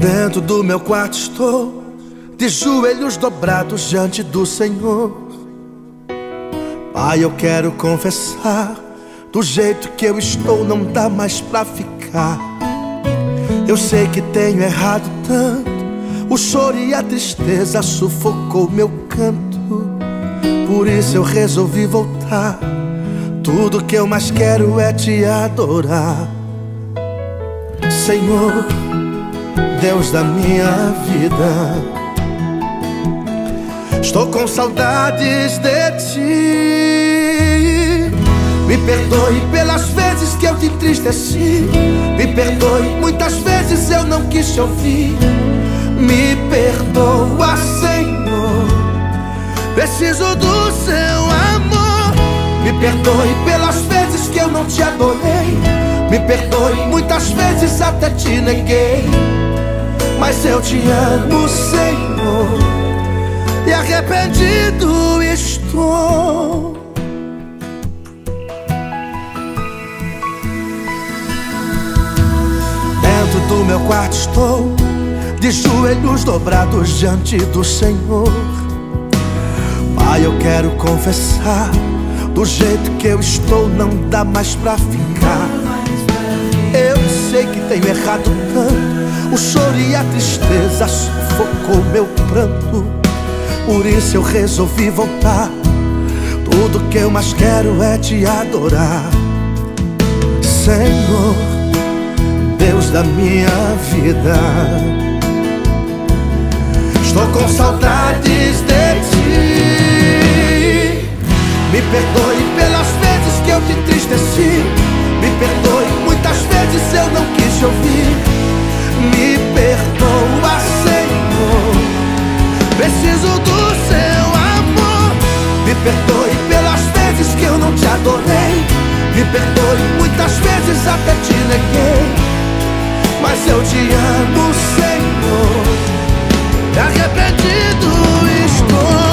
Dentro do meu quarto estou, de joelhos dobrados diante do Senhor. Pai, eu quero confessar, do jeito que eu estou não dá mais pra ficar. Eu sei que tenho errado tanto, o choro e a tristeza sufocou meu canto. Por isso eu resolvi voltar. Tudo que eu mais quero é te adorar, Senhor. Deus da minha vida. Estou com saudades de ti. Me perdoe pelas vezes que eu te entristeci. Me perdoe, muitas vezes eu não quis te ouvir. Me perdoa, Senhor. Preciso do seu amor. Me perdoe pelas vezes que eu não te adorei. Me perdoe, muitas vezes até te neguei. Mas eu te amo, Senhor, e arrependido estou. Dentro do meu quarto estou, de joelhos dobrados diante do Senhor. Pai, eu quero confessar, do jeito que eu estou, não dá mais pra ficar. Eu sei que tenho errado tanto o choro e a tristeza sufocou meu pranto. Por isso eu resolvi voltar. Tudo que eu mais quero é te adorar. Senhor, Deus da minha vida. Estou com saudades de ti. Me perdoe perdoe, muitas vezes até te neguei. Mas eu te amo, Senhor. Arrependido estou.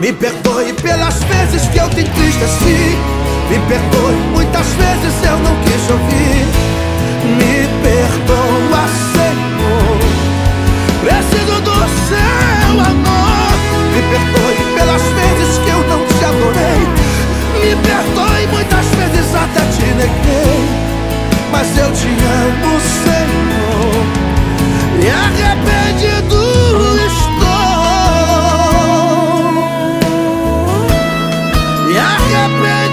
Me perdoe pelas vezes que eu te entristeci Me perdoe, muitas vezes eu não quis ouvir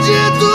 acredito.